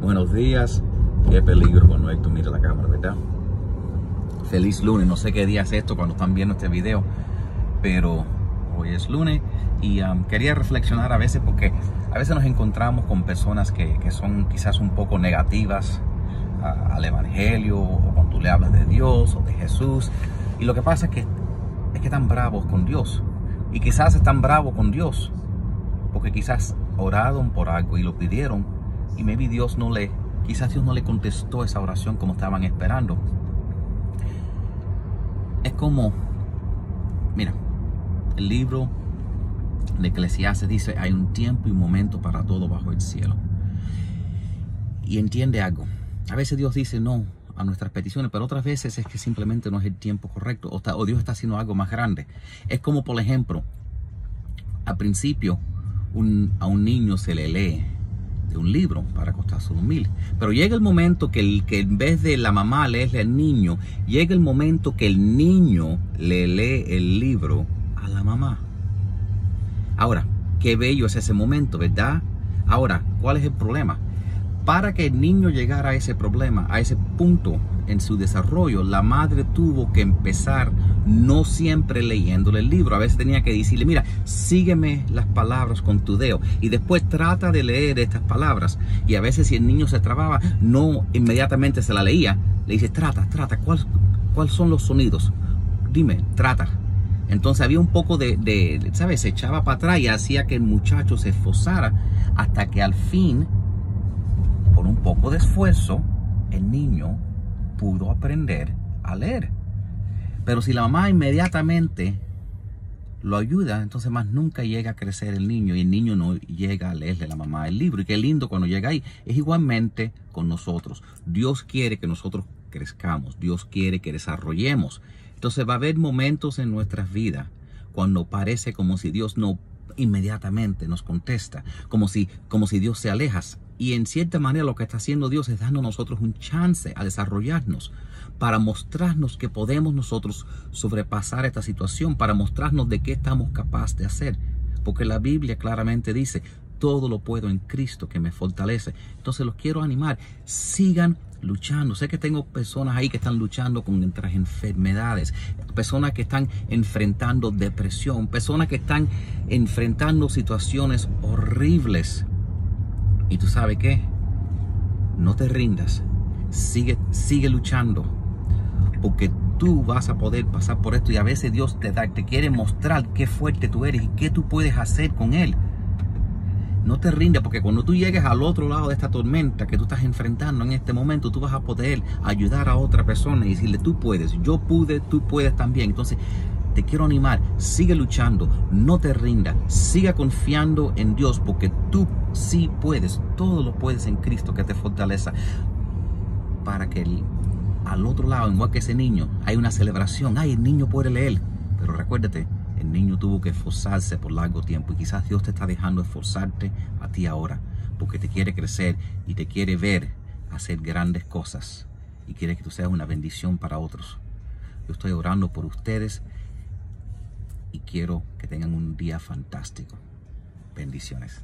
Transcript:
Buenos días. Qué peligro cuando Héctor mira la cámara, ¿verdad? Feliz lunes. No sé qué día es esto cuando están viendo este video, pero hoy es lunes y um, quería reflexionar a veces porque a veces nos encontramos con personas que, son quizás un poco negativas al Evangelio o cuando tú le hablas de Dios o de Jesús. Y lo que pasa es que, es que están bravos con Dios. Y quizás están bravos con Dios porque quizás oraron por algo y lo pidieron y maybe Dios no le, quizás Dios no le contestó esa oración como estaban esperando. Es como, mira, el libro de Eclesiastes dice, hay un tiempo y un momento para todo bajo el cielo. Y entiende algo. A veces Dios dice no a nuestras peticiones, pero otras veces es que simplemente no es el tiempo correcto o, Dios está haciendo algo más grande. Es como, por ejemplo, al principio a un niño se le lee de un libro para acostarse un mil. Pero llega el momento que, el, que en vez de la mamá leerle al niño, llega el momento que el niño le lee el libro a la mamá. Ahora, qué bello es ese momento, ¿verdad? Ahora, ¿cuál es el problema? Para que el niño llegara a ese problema, a ese punto en su desarrollo, la madre tuvo que empezar no siempre leyéndole el libro. A veces tenía que decirle, mira, sígueme las palabras con tu dedo y después trata de leer estas palabras. Y a veces si el niño se trababa, no inmediatamente se la leía. Le dice, trata, trata, ¿cuáles cuál son los sonidos? Dime, trata. Entonces había un poco de, de, ¿sabes? Se echaba para atrás y hacía que el muchacho se esforzara hasta que al fin, poco de esfuerzo, el niño pudo aprender a leer. Pero si la mamá inmediatamente lo ayuda, entonces más nunca llega a crecer el niño y el niño no llega a leerle a la mamá el libro. Y qué lindo cuando llega ahí. Es igualmente con nosotros. Dios quiere que nosotros crezcamos. Dios quiere que desarrollemos. Entonces va a haber momentos en nuestras vidas cuando parece como si Dios no inmediatamente nos contesta, como si, como si Dios se aleja. Y en cierta manera lo que está haciendo Dios es dando a nosotros un chance a desarrollarnos para mostrarnos que podemos nosotros sobrepasar esta situación, para mostrarnos de qué estamos capaces de hacer. Porque la Biblia claramente dice, todo lo puedo en Cristo que me fortalece. Entonces los quiero animar, sigan luchando. Sé que tengo personas ahí que están luchando con otras enfermedades, personas que están enfrentando depresión, personas que están enfrentando situaciones horribles. Y tú sabes qué? No te rindas. Sigue, sigue luchando. Porque tú vas a poder pasar por esto y a veces Dios te, da, te quiere mostrar qué fuerte tú eres y qué tú puedes hacer con Él. No te rindas porque cuando tú llegues al otro lado de esta tormenta que tú estás enfrentando en este momento, tú vas a poder ayudar a otra persona y decirle, tú puedes, yo pude, tú puedes también. Entonces, te quiero animar, sigue luchando, no te rindas, siga confiando en Dios porque tú sí puedes, todo lo puedes en Cristo que te fortaleza para que el, al otro lado, igual que ese niño, hay una celebración, ay, el niño puede leer, pero recuérdate, el niño tuvo que esforzarse por largo tiempo y quizás Dios te está dejando esforzarte a ti ahora porque te quiere crecer y te quiere ver hacer grandes cosas y quiere que tú seas una bendición para otros. Yo estoy orando por ustedes y quiero que tengan un día fantástico. Bendiciones.